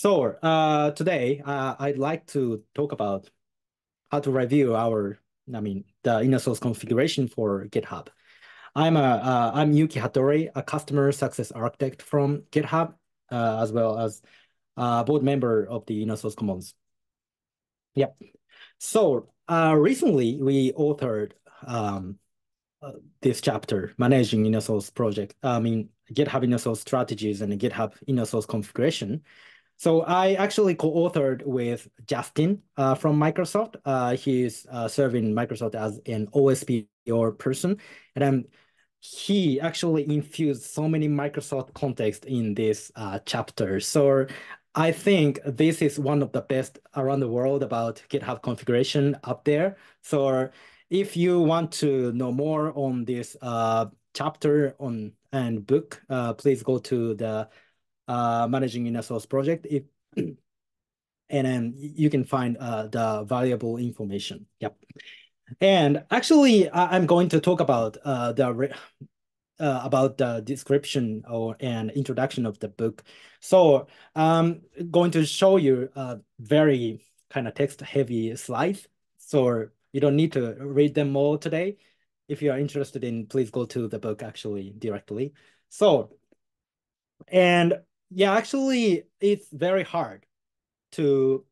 So uh, today uh, I'd like to talk about how to review our, I mean, the inner source configuration for GitHub. I'm a, uh, I'm Yuki Hattori, a customer success architect from GitHub, uh, as well as a board member of the inner source commons. Yep. So uh, recently we authored um, uh, this chapter, managing inner source project. I mean, GitHub inner source strategies and GitHub inner source configuration. So I actually co-authored with Justin uh, from Microsoft. Uh, he's uh, serving Microsoft as an OSPO person, and he actually infused so many Microsoft context in this uh, chapter. So I think this is one of the best around the world about GitHub configuration up there. So if you want to know more on this uh, chapter on and book, uh, please go to the uh, managing a source project. If and then you can find uh, the valuable information. Yep. And actually, I am going to talk about uh, the uh, about the description or an introduction of the book. So I'm going to show you a very kind of text heavy slides. So you don't need to read them all today. If you are interested in, please go to the book actually directly. So, and yeah, actually, it's very hard to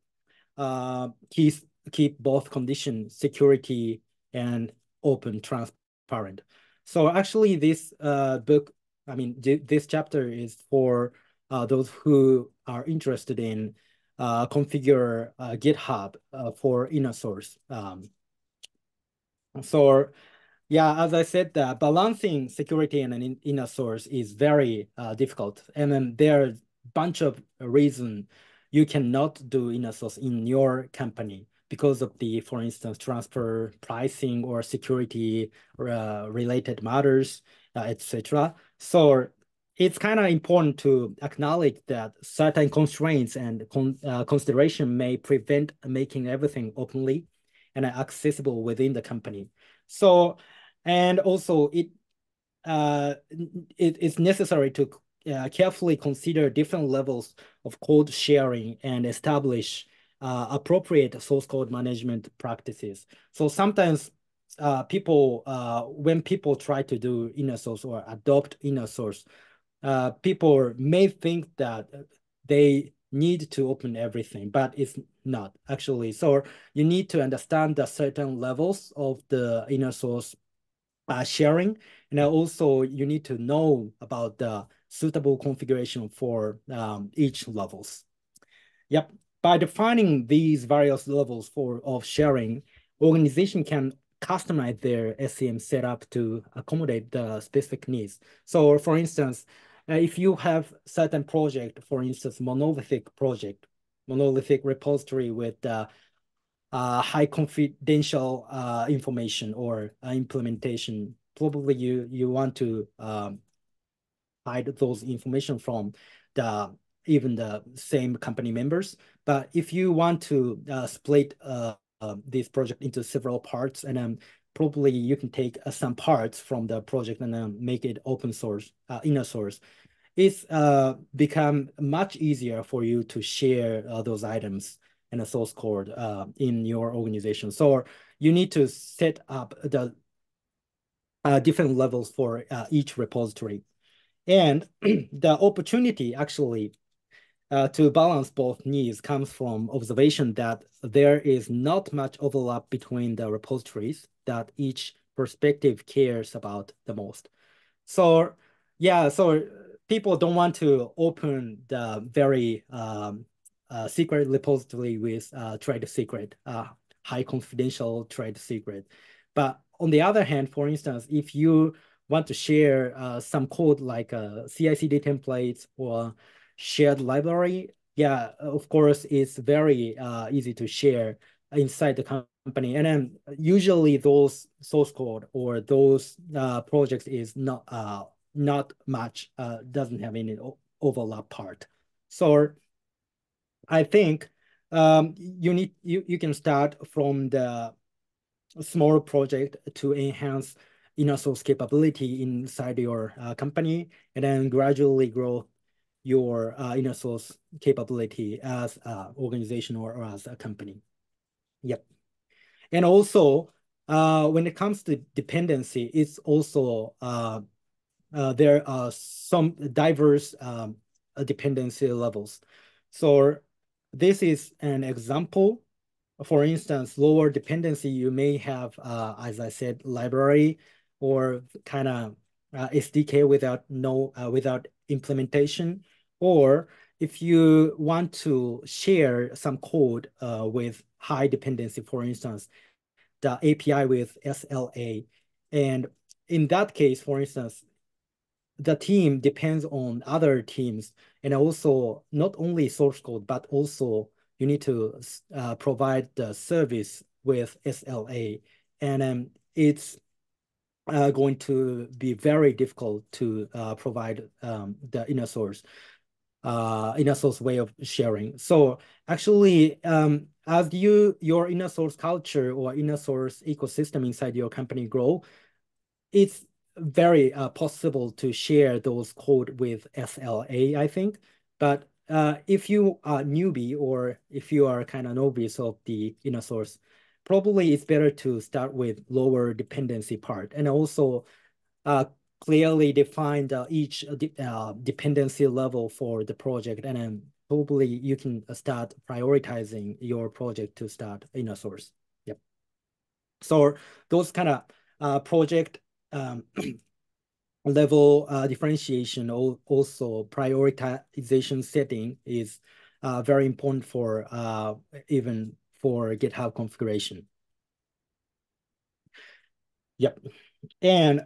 uh, keep keep both conditions, security and open, transparent. So actually, this uh, book, I mean, this chapter is for uh, those who are interested in uh, configure uh, GitHub uh, for inner source. Um, so yeah, as I said, uh, balancing security and an inner source is very uh, difficult. And then there are a bunch of reasons you cannot do inner source in your company because of the, for instance, transfer pricing or security uh, related matters, uh, etc. So it's kind of important to acknowledge that certain constraints and con uh, consideration may prevent making everything openly and accessible within the company. So and also it uh, it is necessary to uh, carefully consider different levels of code sharing and establish uh, appropriate source code management practices. So sometimes uh, people, uh, when people try to do inner source or adopt inner source, uh, people may think that they need to open everything, but it's not actually. So you need to understand the certain levels of the inner source uh, sharing. And also you need to know about the suitable configuration for um, each levels. Yep. By defining these various levels for of sharing, organization can customize their SCM setup to accommodate the specific needs. So for instance, uh, if you have certain project, for instance, monolithic project, monolithic repository with uh, uh, high confidential uh, information or uh, implementation. Probably you you want to um, hide those information from the even the same company members. But if you want to uh, split uh, uh, this project into several parts, and then probably you can take some parts from the project and then make it open source, inner source. It's become much easier for you to share those items and a source code uh, in your organization. So you need to set up the uh, different levels for uh, each repository. And the opportunity actually uh, to balance both needs comes from observation that there is not much overlap between the repositories that each perspective cares about the most. So yeah, so people don't want to open the very um, secret repository with uh, trade secret, uh, high confidential trade secret. But on the other hand, for instance, if you want to share uh, some code like uh, CI/CD templates or shared library, yeah, of course, it's very uh, easy to share inside the company. And then usually those source code or those uh, projects is not uh, not much, uh, doesn't have any overlap part. So I think um, you need you you can start from the small project to enhance inner source capability inside your uh, company, and then gradually grow your uh, inner source capability as an organization or, or as a company. Yep. And also, uh, when it comes to dependency, it's also uh, uh, there are some diverse um, dependency levels. So this is an example. For instance, lower dependency, you may have, uh, as I said, library or kind of uh, SDK without no uh, without implementation, or if you want to share some code uh, with high dependency, for instance, the API with SLA, and in that case, for instance, the team depends on other teams, and also not only source code, but also you need to uh, provide the service with SLA, and um, it's uh, going to be very difficult to uh, provide um, the inner source, uh, inner source way of sharing. So actually, um, as you your inner source culture or inner source ecosystem inside your company grow, it's very uh, possible to share those code with SLA, I think. But uh, if you are newbie or if you are kind of novice of the inner source, probably it's better to start with lower dependency part and also uh, clearly define each uh, dependency level for the project and then probably you can start prioritizing your project to start inner source. Yep. So those kind of uh, project um, level uh, differentiation also prioritization setting is uh, very important for uh, even for GitHub configuration. Yep. And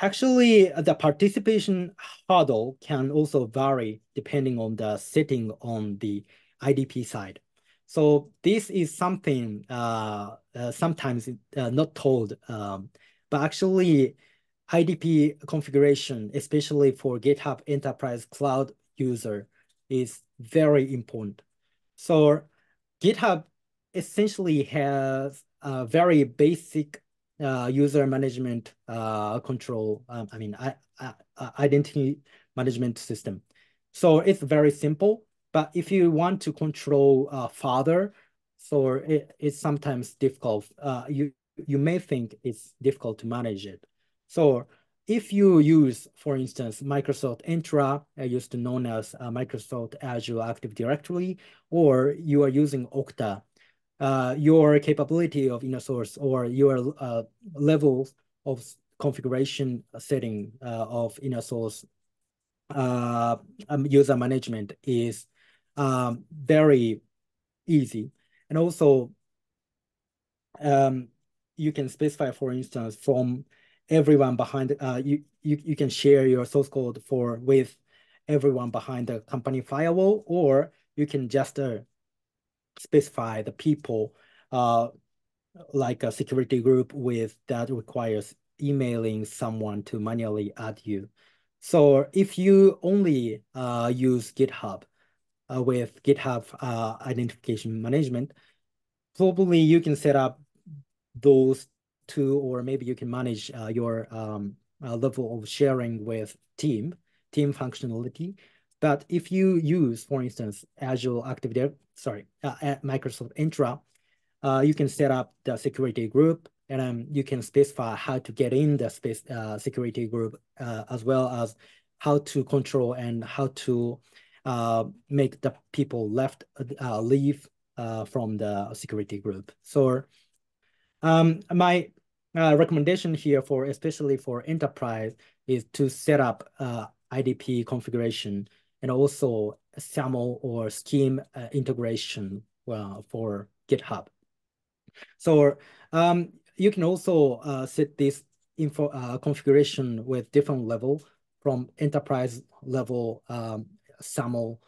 actually, the participation hurdle can also vary depending on the setting on the IDP side. So this is something uh, uh, sometimes uh, not told, um, but actually IDP configuration, especially for GitHub Enterprise Cloud user, is very important. So GitHub essentially has a very basic uh, user management uh, control, um, I mean, I, I, identity management system. So it's very simple, but if you want to control uh, further, so it, it's sometimes difficult. Uh, you, you may think it's difficult to manage it. So if you use, for instance, Microsoft Entra, uh, used to known as uh, Microsoft Azure Active Directory, or you are using Okta, uh, your capability of inner source or your uh, levels of configuration setting uh, of inner source uh, um, user management is um, very easy. And also, um, you can specify, for instance, from everyone behind uh, you, you you can share your source code for with everyone behind the company firewall, or you can just uh, specify the people uh, like a security group with that requires emailing someone to manually add you. So if you only uh, use GitHub uh, with GitHub uh, identification management, probably you can set up those two, or maybe you can manage uh, your um, uh, level of sharing with team, team functionality. But if you use, for instance, Azure Active Directory, sorry, uh, Microsoft Entra, uh, you can set up the security group and um, you can specify how to get in the space uh, security group uh, as well as how to control and how to make the people left leave from the security group. So um, my uh, recommendation here for especially for enterprise is to set up uh, IDP configuration and also SAML or SCIM uh, integration uh, for GitHub. So um, you can also uh, set this info uh, configuration with different level from enterprise level um, SAML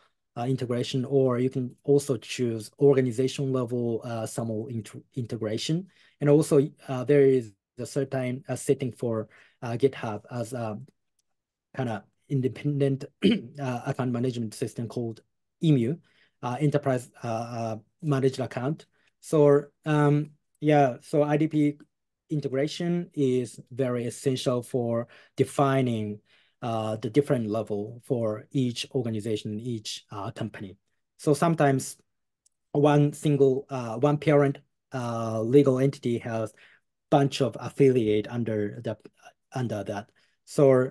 integration, or you can also choose organization level SAML integration. And also uh, there is a certain uh, setting for uh, GitHub as a kind of independent account management system called EMU, Enterprise Managed Account. So um, yeah, so IDP integration is very essential for defining uh, the different level for each organization, each uh, company. So sometimes one single, uh, one parent uh, legal entity has bunch of affiliate under the under that. So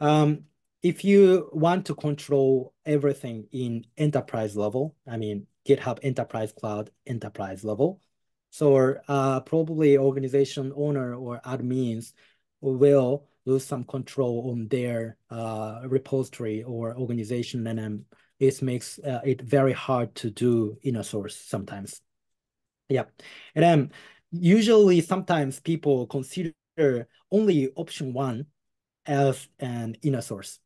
um, if you want to control everything in enterprise level, I mean GitHub Enterprise Cloud enterprise level, so uh, probably organization owner or admins will lose some control on their uh, repository or organization, and um, it makes uh, it very hard to do inner source sometimes. Yeah, and then usually sometimes people consider only option one as an inner source.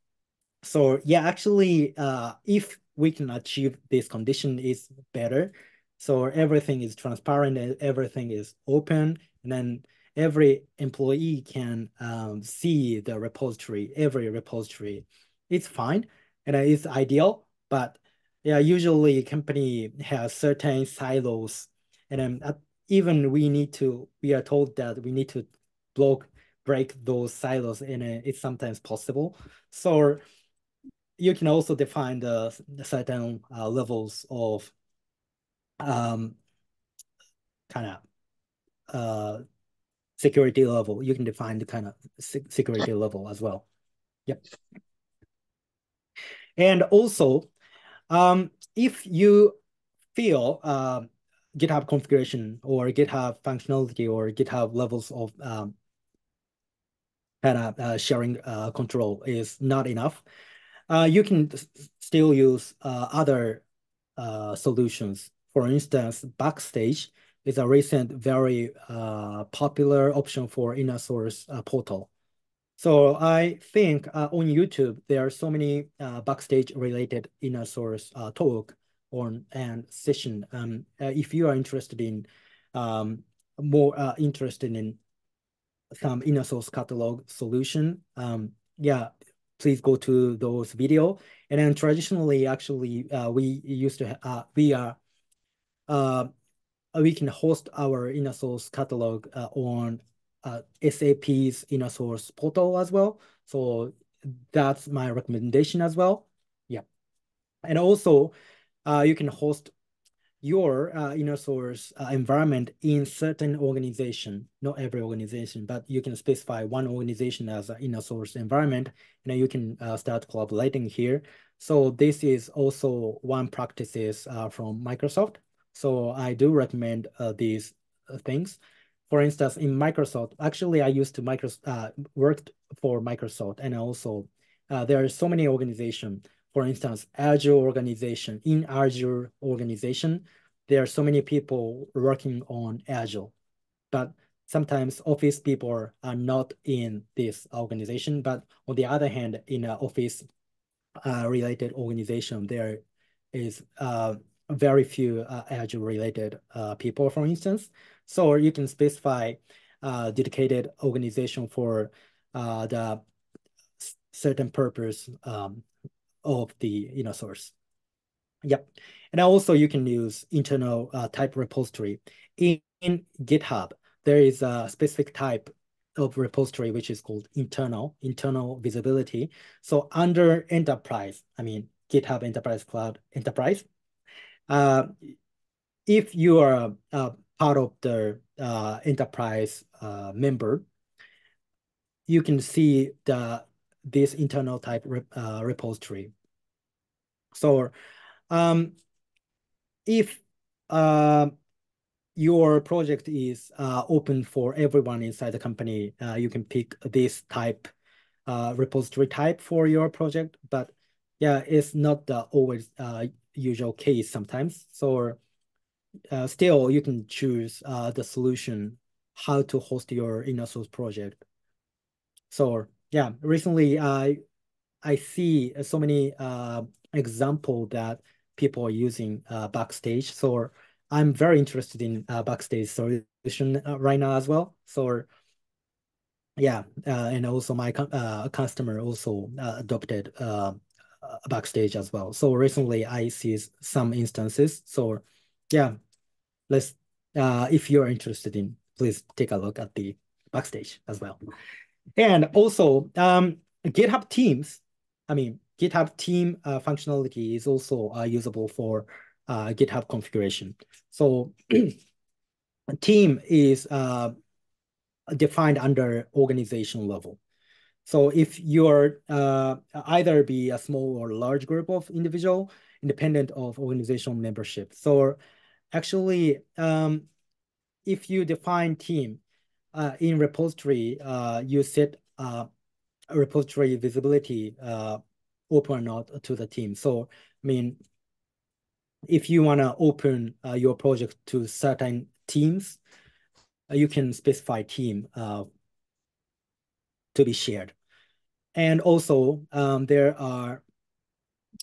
So yeah, actually, uh, if we can achieve this condition is better. So everything is transparent, and everything is open, and then every employee can um, see the repository, every repository. It's fine and it's ideal, but yeah, usually company has certain silos and then uh, even we need to, we are told that we need to block, break those silos and it's sometimes possible. So you can also define the, certain uh, levels of um, kind of uh, security level. You can define the kind of security level as well. Yep. And also, um, if you feel uh, GitHub configuration or GitHub functionality or GitHub levels of um, kind of uh, sharing uh, control is not enough, uh, you can still use uh, other uh, solutions. For instance, Backstage is a recent very uh, popular option for inner source portal. So I think on YouTube, there are so many backstage related inner source talk on and session. Um, uh, if you are interested in um, more interested in some inner source catalog solution, um, yeah, please go to those video. And then traditionally, actually, we used to we are uh, we can host our inner source catalog uh, on uh, SAP's inner source portal as well. So that's my recommendation as well. Yeah. And also, uh, you can host your uh, inner source uh, environment in certain organization, not every organization, but you can specify one organization as an inner source environment, and you can uh, start collaborating here. So this is also one practices uh, from Microsoft. So I do recommend uh, these uh, things. For instance, in Microsoft, actually, I used to Microsoft worked for Microsoft, and also there are so many organizations. For instance, Azure organization in Azure organization, there are so many people working on Azure, but sometimes office people are not in this organization. But on the other hand, in an office uh, related organization, there is uh, very few uh, Azure related uh, people, for instance. So you can specify uh, dedicated organization for uh, the certain purpose um, of the know source. Yep. And also you can use internal uh, type repository. In, in GitHub, there is a specific type of repository which is called internal, internal visibility. So under enterprise, I mean GitHub Enterprise Cloud Enterprise, uh, if you are a, part of the uh, enterprise uh, member, you can see the this internal type uh, repository. So um, if uh, your project is uh, open for everyone inside the company, uh, you can pick this type uh, repository type for your project. But yeah, it's not the always uh, usual case sometimes. So uh, still you can choose uh, the solution, how to host your inner source project. So yeah, recently I I see so many uh, example that people are using uh, Backstage. So I'm very interested in uh, Backstage solution uh, right now as well. So yeah, uh, and also my uh, customer also adopted backstage as well. So recently I see some instances. So yeah, let's, if you're interested in, please take a look at the backstage as well. And also, um, GitHub Teams, I mean, GitHub team uh, functionality is also uh, usable for uh, GitHub configuration. So team is uh, defined under organization level. So if you're uh, either be a small or large group of individual, independent of organizational membership. So actually, um, if you define team uh, in repository, you set repository visibility uh, open or not to the team. So, I mean, if you want to open uh, your project to certain teams, uh, you can specify team uh, to be shared. And also, um, there are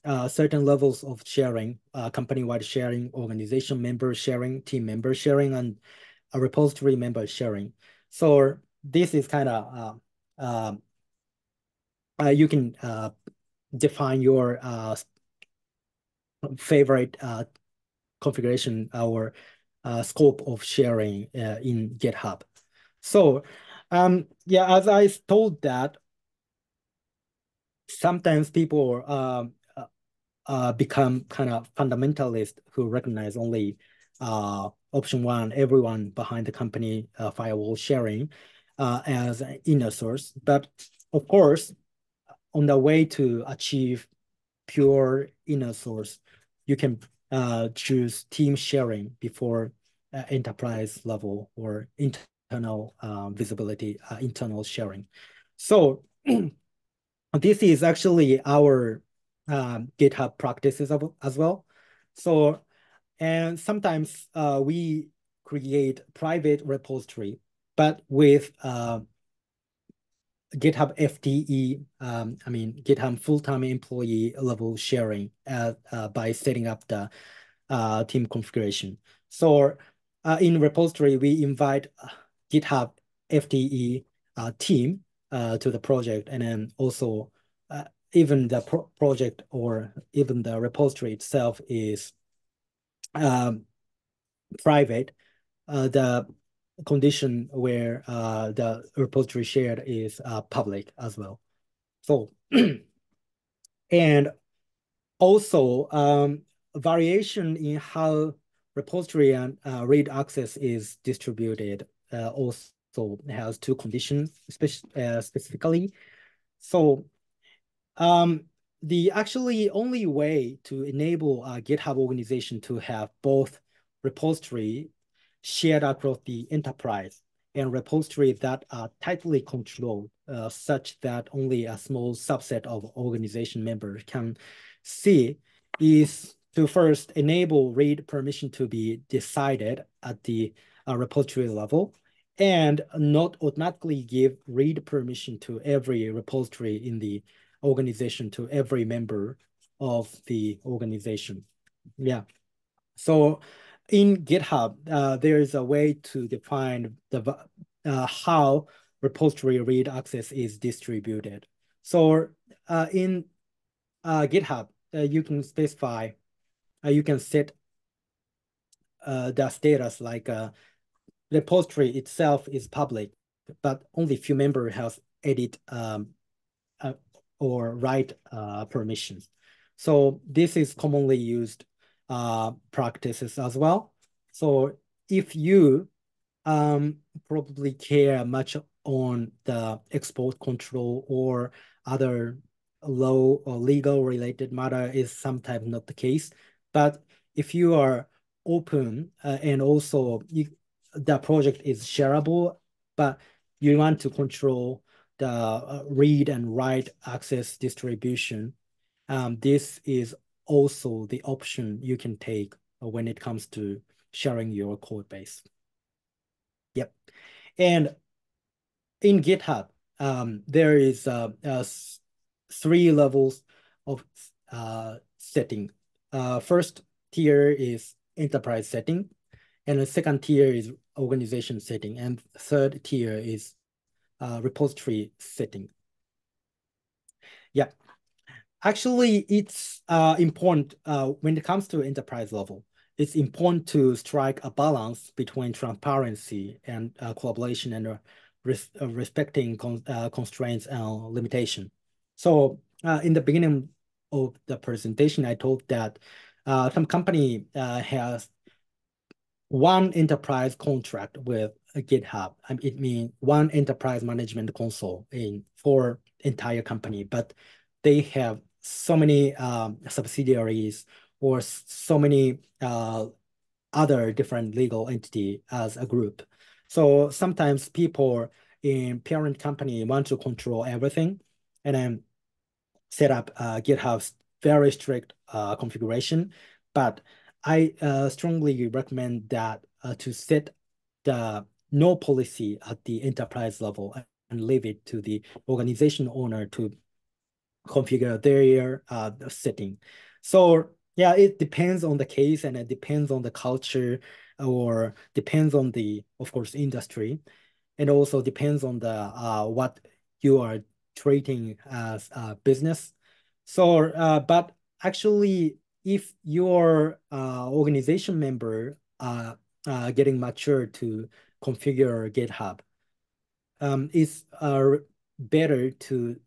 uh, certain levels of sharing, uh, company-wide sharing, organization member sharing, team member sharing, and a repository member sharing. So this is kind of uh, uh, you can define your uh, favorite uh, configuration or uh, scope of sharing uh, in GitHub. So um, yeah, as I told that, sometimes people um, become kind of fundamentalist who recognize only option one, everyone behind the company firewall sharing as an inner source. But of course, on the way to achieve pure inner source, you can uh, choose team sharing before uh, enterprise level or internal uh, visibility, internal sharing. So this is actually our um, GitHub practices as well. So, and sometimes uh, we create private repository, but with uh, GitHub FTE, um, I mean, GitHub full-time employee level sharing uh, uh, by setting up the uh, team configuration. So uh, in repository, we invite uh, GitHub FTE team to the project, and then also even the pro project or even the repository itself is um, private. the condition where uh, the repository shared is uh, public as well. So, and also um, variation in how repository and uh, read access is distributed uh, also has two conditions spec uh, specifically. So um, the actually only way to enable a GitHub organization to have both repository shared across the enterprise and repositories that are tightly controlled uh, such that only a small subset of organization members can see is to first enable read permission to be decided at the uh, repository level and not automatically give read permission to every repository in the organization to every member of the organization. Yeah. So in GitHub, uh, there is a way to define the uh, how repository read access is distributed. So uh, in uh, GitHub, uh, you can specify, uh, you can set the status like repository itself is public, but only few members have edit um, or write permissions. So this is commonly used uh, practices as well. So if you um, probably care much on the export control or other law or legal related matter is sometimes not the case. But if you are open uh, and also you, the project is shareable, but you want to control the uh, read and write access distribution, um, this is also the option you can take when it comes to sharing your code base. Yep. And in GitHub, um, there is uh, uh, three levels of uh, setting. Uh, first tier is enterprise setting, and the second tier is organization setting, and third tier is uh, repository setting. Yeah, Actually, it's uh, important uh, when it comes to enterprise level. It's important to strike a balance between transparency and uh, collaboration and uh, res uh, respecting con uh, constraints and limitation. So in the beginning of the presentation, I told that some company has one enterprise contract with GitHub. I mean, it means one enterprise management console in for entire company, but they have so many um, subsidiaries or so many uh, other different legal entity as a group. So sometimes people in parent company want to control everything and then set up uh, GitHub's very strict uh, configuration. But I uh, strongly recommend that uh, to set the no policy at the enterprise level and leave it to the organization owner to configure their uh, setting. So yeah, it depends on the case and it depends on the culture or depends on the, of course, industry. And also depends on the uh, what you are treating as a business. So, uh, but actually, if your uh, organization member are uh, getting mature to configure GitHub, um, it's uh, better to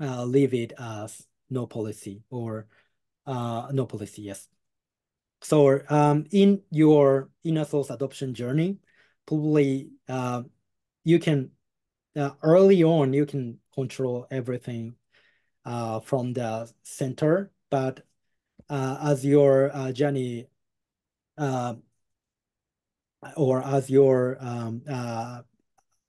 uh, leave it as no policy or uh, no policy, yes. So um, in your inner source adoption journey, probably uh, you can, uh, early on, you can control everything uh, from the center, but uh, as your uh, journey uh, or as your um, uh,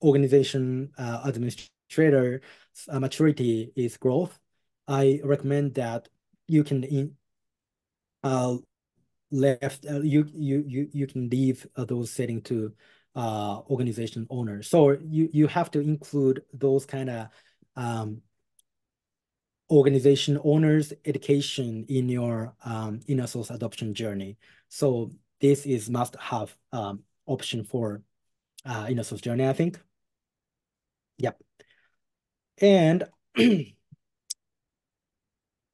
organization uh, administrator maturity is growth, I recommend that you can in, uh, left uh, you you you you can leave uh, those setting to uh, organization owners. So you you have to include those kind of um, organization owners education in your um, inner source adoption journey. So this is must have um, option for uh, inner source journey, I think. Yep. And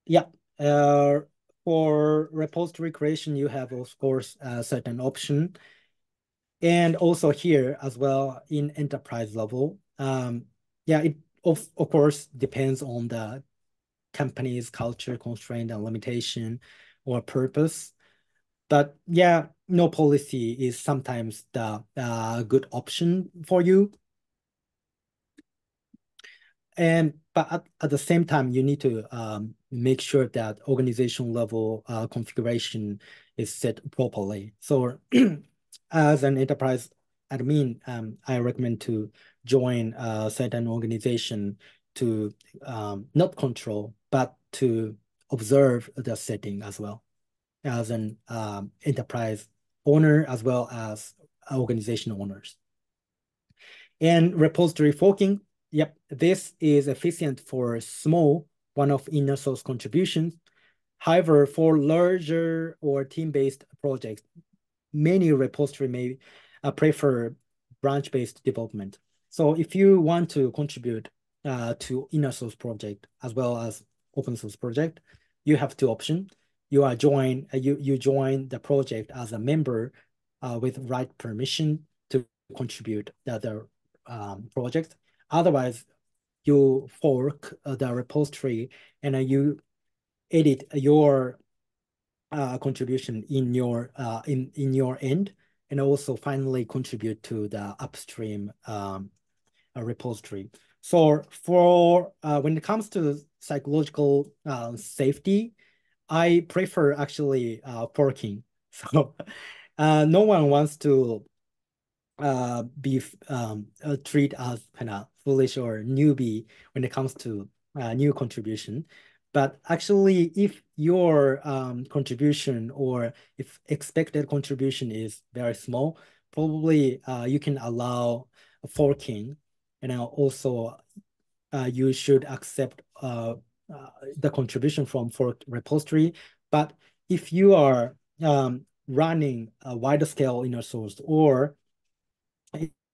yeah, uh, for repository creation, you have, of course, a certain option. And also here as well in enterprise level, um, yeah, it of, of course depends on the company's culture, constraint, and limitation or purpose. But yeah, no policy is sometimes the uh, good option for you. And but at, at the same time, you need to um, make sure that organization level uh, configuration is set properly. So as an enterprise admin, um, I recommend to join certain organization to um, not control, but to observe the setting as well as an um, enterprise owner as well as organization owners. And repository forking, yep, this is efficient for small one-off inner source contributions. However, for larger or team-based projects, many repository may uh, prefer branch-based development. So if you want to contribute uh, to inner source project as well as open source project, you have two options. You are join uh, you you join the project as a member uh, with right permission to contribute the, the um, project. Otherwise, you fork uh, the repository and uh, you edit your uh, contribution in your uh, in in your end, and also finally contribute to the upstream um, repository. So for uh, when it comes to psychological uh, safety, I prefer actually uh, forking. So uh, no one wants to uh, be um, uh, treat as kind of foolish or newbie when it comes to uh, new contribution. But actually, if your um, contribution or if expected contribution is very small, probably uh, you can allow forking and also uh, you should accept uh, uh, the contribution from fork repository. But if you are um, running a wider scale inner source or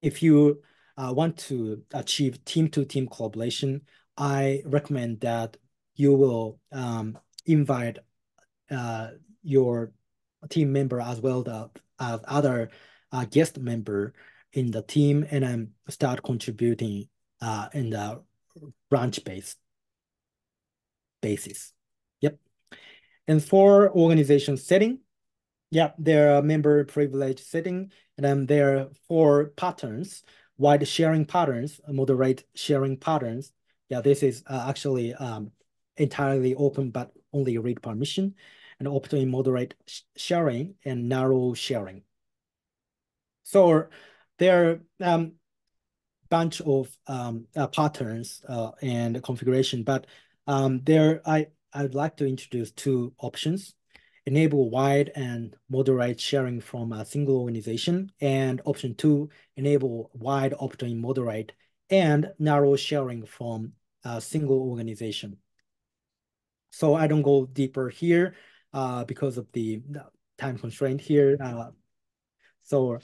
if you uh, want to achieve team-to-team -team collaboration, I recommend that you will um, invite uh, your team member as well as other uh, guest member in the team and then start contributing uh, in the branch base. basis. Yep. And for organization setting, yeah, there are member privilege setting, and then there are four patterns, wide sharing patterns, moderate sharing patterns. Yeah, this is uh, actually um, entirely open, but only read permission, and opt-in moderate sh sharing and narrow sharing. So there are um, bunch of um, uh, patterns uh, and configuration, but um, there I I'd like to introduce two options enable wide and moderate sharing from a single organization, and option two, enable wide opt-in moderate and narrow sharing from a single organization. So I don't go deeper here uh, because of the time constraint here. Uh, so,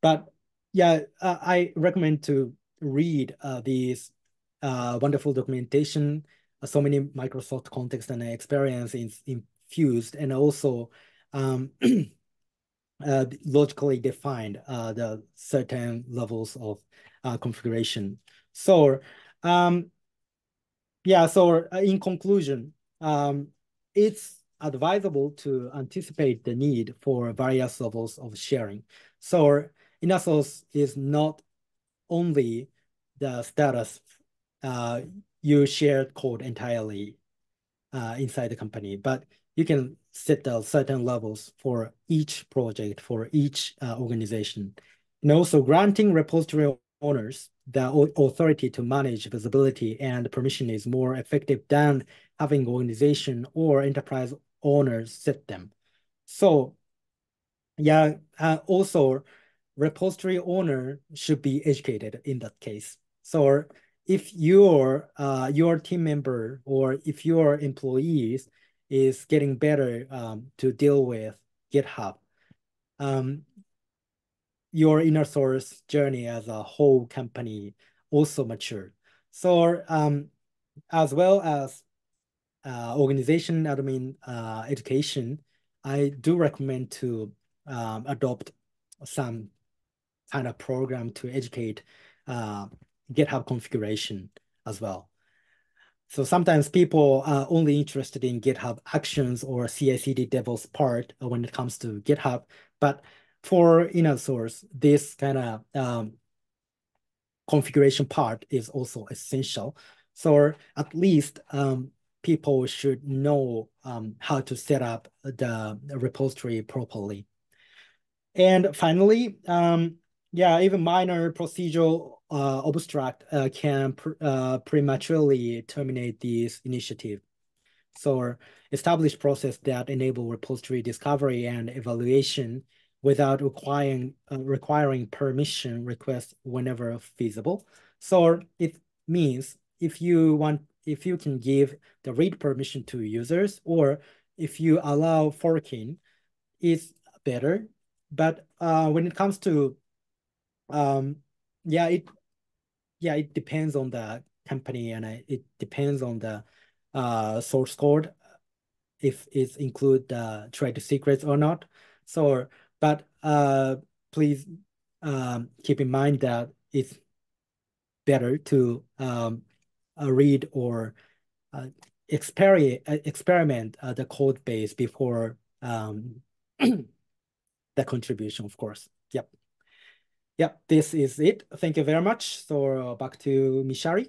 but yeah, uh, I recommend to read uh, these uh, wonderful documentation, uh, so many Microsoft context and experience in, in fused and also um, uh, logically defined uh, the certain levels of uh, configuration. So um, yeah, so uh, in conclusion, um, it's advisable to anticipate the need for various levels of sharing. So Inner source is not only the status uh, you shared code entirely uh, inside the company, but you can set the certain levels for each project, for each uh, organization. And also granting repository owners the authority to manage visibility and permission is more effective than having organization or enterprise owners set them. So yeah, uh, also repository owner should be educated in that case. So if your uh, your team member or if your employees is getting better um, to deal with GitHub. Um, your inner source journey as a whole company also matured. So um, as well as uh, organization admin uh, education, I do recommend to um, adopt some kind of program to educate uh, GitHub configuration as well. So sometimes people are only interested in GitHub Actions or CI/CD DevOps part when it comes to GitHub. But for inner source, this kind of um, configuration part is also essential. So at least um, people should know um, how to set up the repository properly. And finally, um, yeah, even minor procedural uh, obstruct uh, can pr uh, prematurely terminate this initiative. So establish process that enable repository discovery and evaluation without requiring uh, requiring permission request whenever feasible. So it means if you want, if you can give the read permission to users, or if you allow forking, it's better. But uh, when it comes to um, yeah, it yeah, it depends on the company and it depends on the uh, source code if it include the trade secrets or not. So, but uh, please um, keep in mind that it's better to um, uh, read or uh, experiment experiment uh, the code base before um, the contribution, of course. Yep. Yeah, this is it. Thank you very much. So uh, back to Mishari.